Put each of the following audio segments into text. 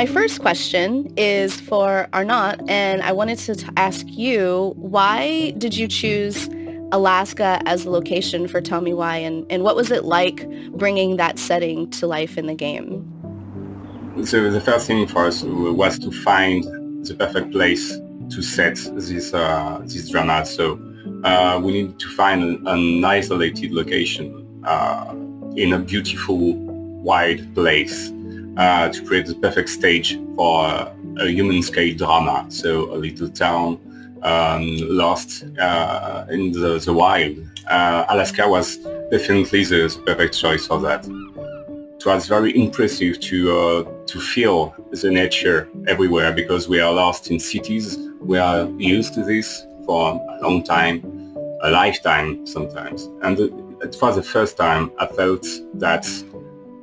my first question is for Arnaud, and I wanted to t- ask you, why did you choose Alaska as the location for Tell Me Why, and, and what was it like bringing that setting to life in the game? So the first thing for us was to find the perfect place to set this uh, this drama. So uh, we needed to find an isolated location uh, in a beautiful, wide place uh, to create the perfect stage for a human-scale drama. So a little town um, lost uh, in the, the wild. Uh, Alaska was definitely the, the, perfect choice for that. It was very impressive to uh, to feel the nature everywhere because we are lost in cities. We are used to this for a long time, a lifetime sometimes. And it was the first time I felt that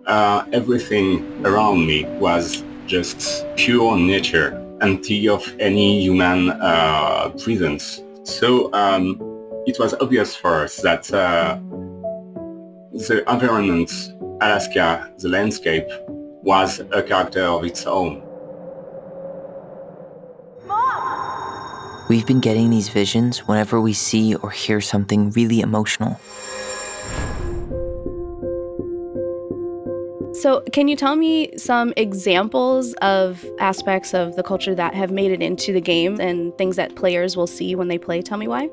uh, everything around me was just pure nature empty of any human uh, presence. So um, it was obvious for us that uh, the environment, Alaska, the landscape, was a character of its own. We've been getting these visions whenever we see or hear something really emotional. So, can you tell me some examples of aspects of the culture that have made it into the game and things that players will see when they play Tell Me Why?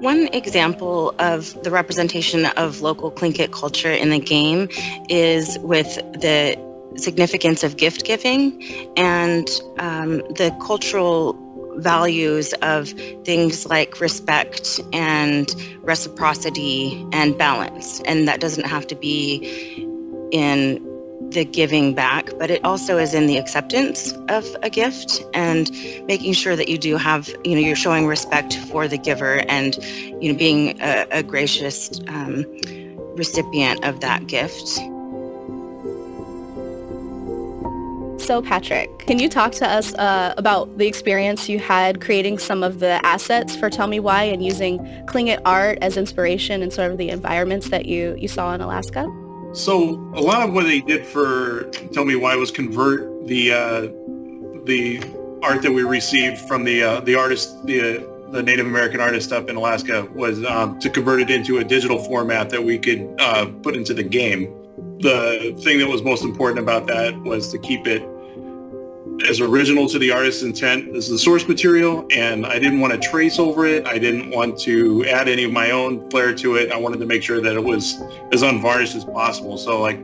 One example of the representation of local Tlingit culture in the game is with the significance of gift giving and um, the cultural values of things like respect and reciprocity and balance. And that doesn't have to be in the giving back, but it also is in the acceptance of a gift and making sure that you do have, you know, you're showing respect for the giver and, you know, being a, a gracious um, recipient of that gift. So, Patrick, can you talk to us uh, about the experience you had creating some of the assets for Tell Me Why and using Tlingit art as inspiration and sort of the environments that you, you saw in Alaska? So a lot of what they did for Tell Me Why was convert the uh, the art that we received from the uh, the artist the the Native American artist up in Alaska was um, to convert it into a digital format that we could uh, put into the game. The thing that was most important about that was to keep it as original to the artist's intent as the source material and I didn't want to trace over it. I didn't want to add any of my own flair to it. I wanted to make sure that it was as unvarnished as possible. So like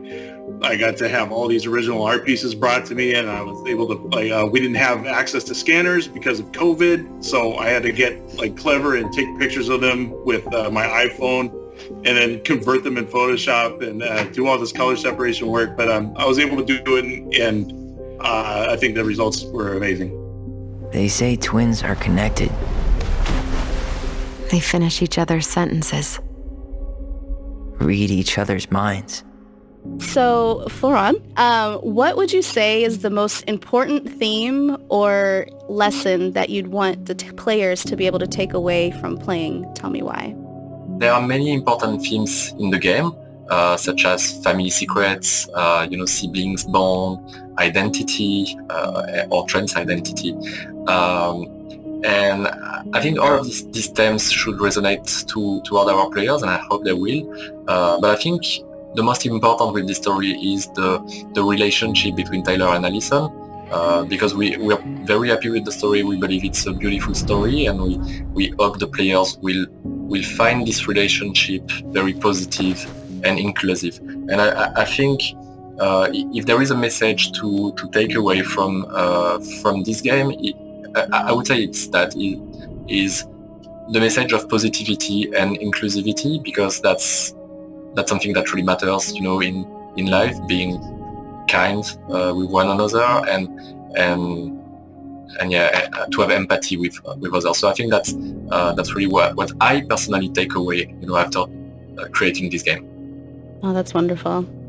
I got to have all these original art pieces brought to me and I was able to like uh, we didn't have access to scanners because of COVID. So I had to get like clever and take pictures of them with uh, my iPhone and then convert them in Photoshop and uh, do all this color separation work. But um, I was able to do it and, and uh, I think the results were amazing. They say twins are connected. They finish each other's sentences. Read each other's minds. So, Florent, um, what would you say is the most important theme or lesson that you'd want the t- players to be able to take away from playing Tell Me Why? There are many important themes in the game, uh, such as family secrets, uh, you know, siblings bond, identity, uh, or trans identity. Um, and I think all of these, these, themes should resonate to, to other players, and I hope they will. Uh, but I think the most important with this story is the, the relationship between Tyler and Alyson. Uh, because we, we are very happy with the story. We believe it's a beautiful story and we, we hope the players will, will find this relationship very positive and inclusive. And I, I think uh, if there is a message to, to take away from uh, from this game, it, I, I, would say it's that it is the message of positivity and inclusivity because that's that's something that really matters, you know, in in life, being kind uh, with one another and and and yeah, uh, to have empathy with with others. So I think that's uh, that's really what what I personally take away, you know, after uh, creating this game. Oh, that's wonderful.